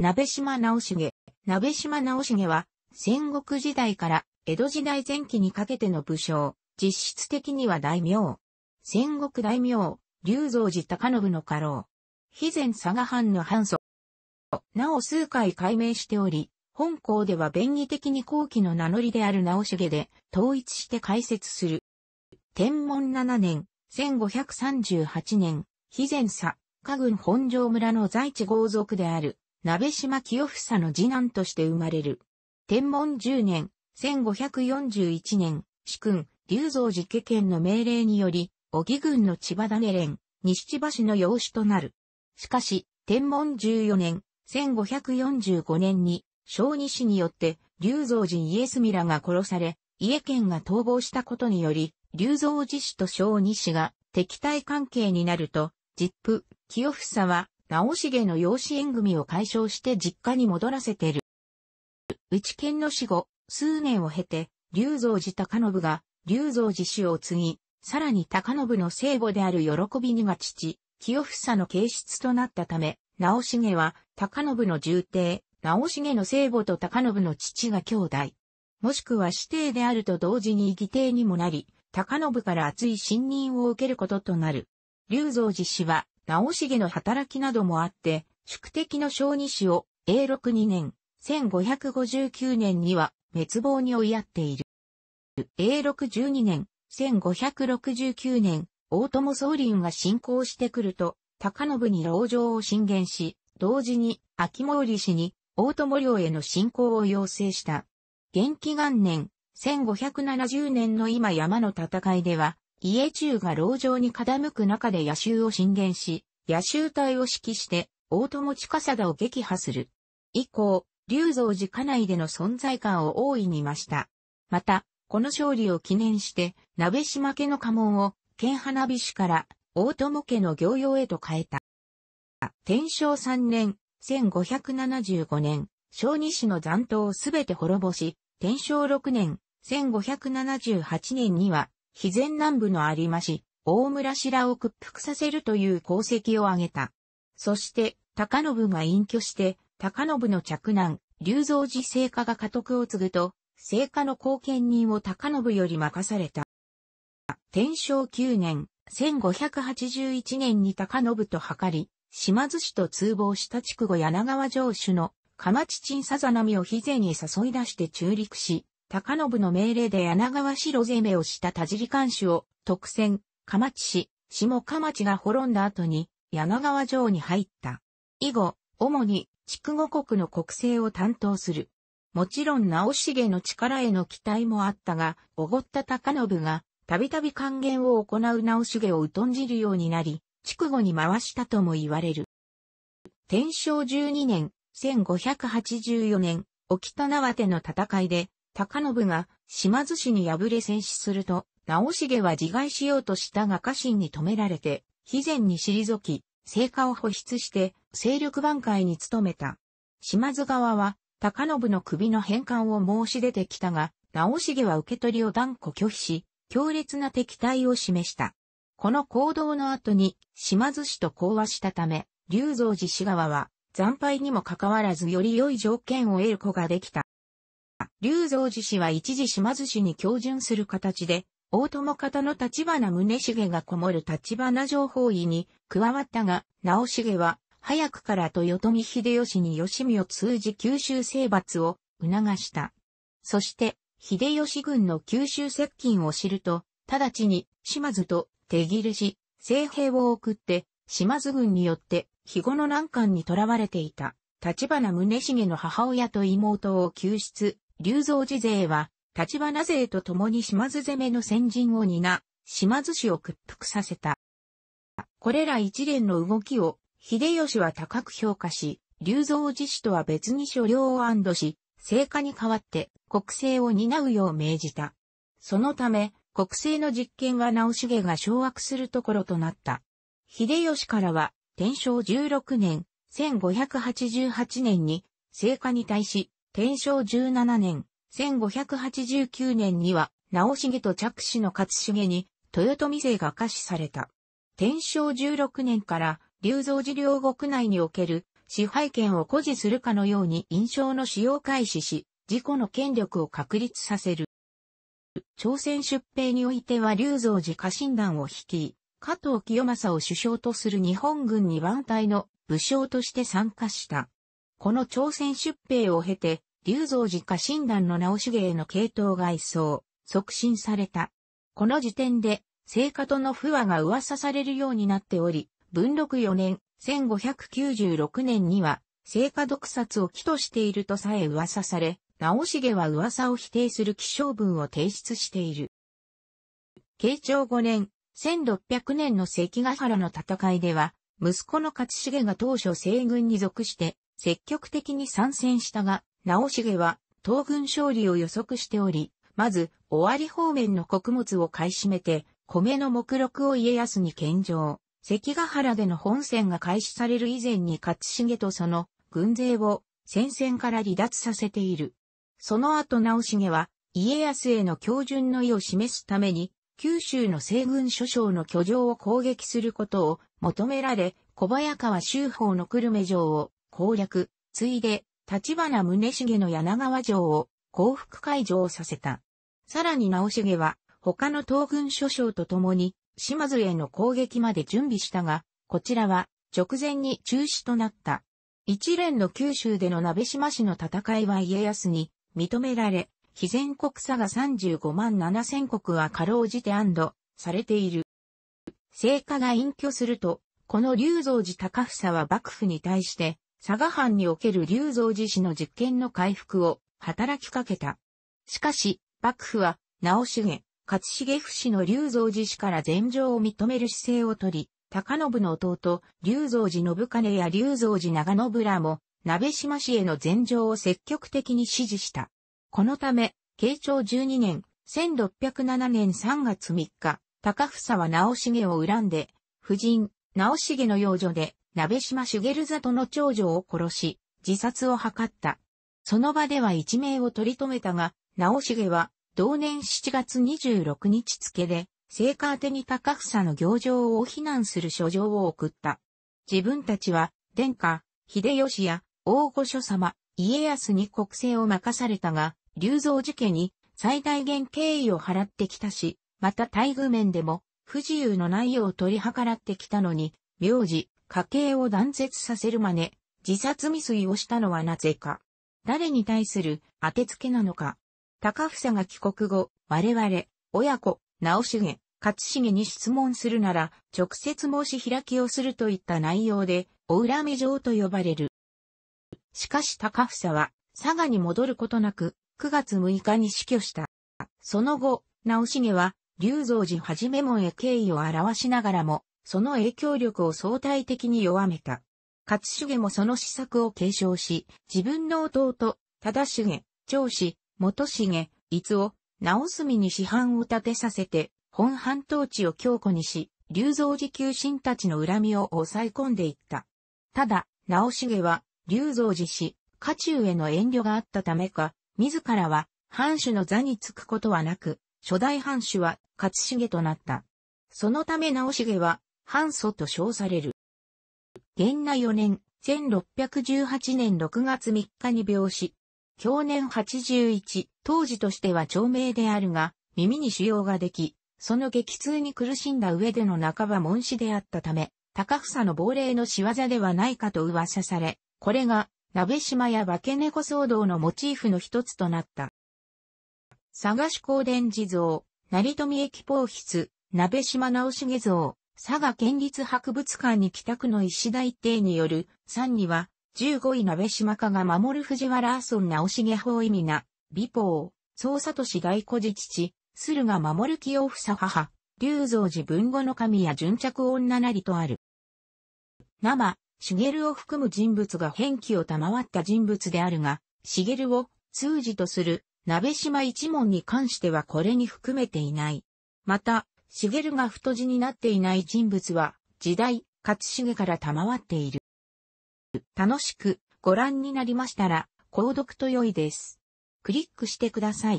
鍋島直重。鍋島直重は、戦国時代から江戸時代前期にかけての武将、実質的には大名。戦国大名、龍造寺高信の家老。肥前佐賀藩の藩祖。なお数回改名しており、本校では便宜的に後期の名乗りである直重で統一して解説する。天文7年、1538年、肥前佐、加郡本庄村の在地豪族である、鍋島清房の次男として生まれる。天文10年、1541年、主君、龍造寺家県の命令により、小木郡の千葉種連、西千葉市の養子となる。しかし、天文14年、1545年に、小西によって、龍造寺家住らが殺され、家県が逃亡したことにより、龍造寺氏と小西が敵対関係になると、実父、清房は、直重の養子縁組を解消して実家に戻らせてる。内県の死後、数年を経て、龍造寺高信が、龍造寺氏を継ぎ、さらに高信の聖母である喜びにが父、清房の形質となったため、直重は、高信の重帝、直重の聖母と高信の父が兄弟。もしくは指定であると同時に義弟にもなり、高信から熱い信任を受けることとなる。龍造寺氏は、直重の働きなどもあって、宿敵の小児氏を、永禄2年、1559年には、滅亡に追いやっている。永禄12年、1569年、大友宗麟が進行してくると、高信に籠城を進言し、同時に、秋毛氏に、大友領への進行を要請した。元気元年、1570年の今山の戦いでは、家中が籠城に傾く中で野衆を進言し、野衆隊を指揮して、大友近貞を撃破する。以降、龍造寺家内での存在感を大いに増した。また、この勝利を記念して、鍋島家の家紋を、県花火師から大友家の行用へと変えた。天正3年、1575年、小児氏の残党をすべて滅ぼし、天正6年、1578年には、肥前南部の有馬市、大村白を屈服させるという功績を挙げた。そして、高信が隠居して、高信の着男、龍造寺聖火が家督を継ぐと、聖火の後見人を高信より任された。天正9年、1581年に高信と図り、島津氏と通報した筑後柳川城主の鎌地鎮さざ波を肥前に誘い出して中陸し、高信の命令で柳川城攻めをした田尻監守を特選、鎌地氏、下鎌地が滅んだ後に柳川城に入った。以後、主に筑後国の国政を担当する。もちろん直重の力への期待もあったが、おごった高信がたびたび還元を行う直重を疎んじるようになり、筑後に回したとも言われる。天正12年、1584年、沖田縄手の戦いで、高信が島津氏に敗れ戦死すると、直重は自害しようとしたが家臣に止められて、肥前に退き、成果を保出して勢力挽回に努めた。島津側は、高信の首の返還を申し出てきたが、直重は受け取りを断固拒否し、強烈な敵対を示した。この行動の後に島津氏と講和したため、龍造寺氏側は惨敗にもかかわらずより良い条件を得ることができた。龍造寺氏は一時島津氏に標準する形で、大友方の立花宗重がこもる立花情報医に加わったが、直重は早くから豊臣秀吉に吉見を通じ九州征伐を促した。そして、秀吉軍の九州接近を知ると、直ちに島津と手切れし、聖兵を送って、島津軍によって肥後の難関に囚われていた、立花宗重の母親と妹を救出、龍造寺勢は、立花勢と共に島津攻めの先陣を担、島津氏を屈服させた。これら一連の動きを、秀吉は高く評価し、龍造寺氏とは別に所領を安堵し、聖火に代わって国政を担うよう命じた。そのため、国政の実権は直重が掌握するところとなった。秀吉からは、天正16年、1588年に、聖火に対し、天正17年、1589年には、直重と着手の勝重に、豊臣勢が可視された。天正16年から、龍造寺領国内における支配権を誇示するかのように印象の使用開始し、自己の権力を確立させる。朝鮮出兵においては龍造寺家臣団を率い、加藤清正を首相とする日本軍二番隊の武将として参加した。この朝鮮出兵を経て、龍造寺家臣団の直重への系統が一層促進された。この時点で、聖火との不和が噂されるようになっており、文禄4年、1596年には、聖火毒殺を起としているとさえ噂され、直重は噂を否定する気象文を提出している。慶長5年、1600年の関ヶ原の戦いでは、息子の勝重が当初西軍に属して積極的に参戦したが、直重は東軍勝利を予測しており、まず、尾張方面の穀物を買い占めて、米の目録を家康に献上。関ヶ原での本戦が開始される以前に勝重とその軍勢を戦線から離脱させている。その後直重は家康への標準の意を示すために九州の西軍諸将の居城を攻撃することを求められ、小早川周法の久留米城を攻略、ついで、立花宗重の柳川城を降伏解除をさせた。さらに直重は、他の東軍諸将と共に、島津への攻撃まで準備したが、こちらは直前に中止となった。一連の九州での鍋島市の戦いは家康に認められ、非全国差が35万7千国はかろうじて安堵されている。聖火が隠居すると、この龍造寺高房は幕府に対して、佐賀藩における龍造寺氏の実権の回復を働きかけた。しかし、幕府は、直重、勝重不死の龍造寺氏から禅情を認める姿勢をとり、高信の弟、龍造寺信金や龍造寺長信らも、鍋島氏への禅情を積極的に支持した。このため、慶長12年、1607年3月3日、高房は直重を恨んで、夫人、直重の養女で、鍋島茂里の長女を殺し、自殺を図った。その場では一命を取り留めたが、直重は、同年7月26日付で、聖火宛てに高房の行状を非難する書状を送った。自分たちは、殿下、秀吉や大御所様、家康に国政を任されたが、竜造寺家に最大限敬意を払ってきたし、また待遇面でも不自由のないよう取り計らってきたのに、名字、家計を断絶させる真似、自殺未遂をしたのはなぜか。誰に対する当てつけなのか。高房が帰国後、我々、親子、直重、勝重に質問するなら、直接申し開きをするといった内容で、お恨み状と呼ばれる。しかし高房は、佐賀に戻ることなく、9月6日に死去した。その後、直重は、龍造寺はじめ門へ敬意を表しながらも、その影響力を相対的に弱めた。勝重もその施策を継承し、自分の弟、忠重、長子、元重、伊尾、直澄に師範を立てさせて、本半島地を強固にし、龍造寺旧臣たちの恨みを抑え込んでいった。ただ、直重は、龍造寺氏、家中への遠慮があったためか、自らは、藩主の座につくことはなく、初代藩主は、勝重となった。そのため直重は、藩祖と称される。元那4年、1618年6月3日に病死。去年81、当時としては長命であるが、耳に腫瘍ができ、その激痛に苦しんだ上での半ば門死であったため、高房の亡霊の仕業ではないかと噂され、これが、鍋島や化け猫騒動のモチーフの一つとなった。佐賀市高伝地蔵、成富駅宝筆、鍋島直重像、佐賀県立博物館に帰宅の石田一定による3には、15位鍋島家が守る藤原阿孫直重法意味な、美法、総里市大古寺父、駿河守る清房母、龍造寺文語の神や純着女なりとある。生、茂を含む人物が変気を賜った人物であるが、茂を通じとする鍋島一門に関してはこれに含めていない。また、茂が太字になっていない人物は、時代、勝重から賜っている。楽しくご覧になりましたら、購読と良いです。クリックしてください。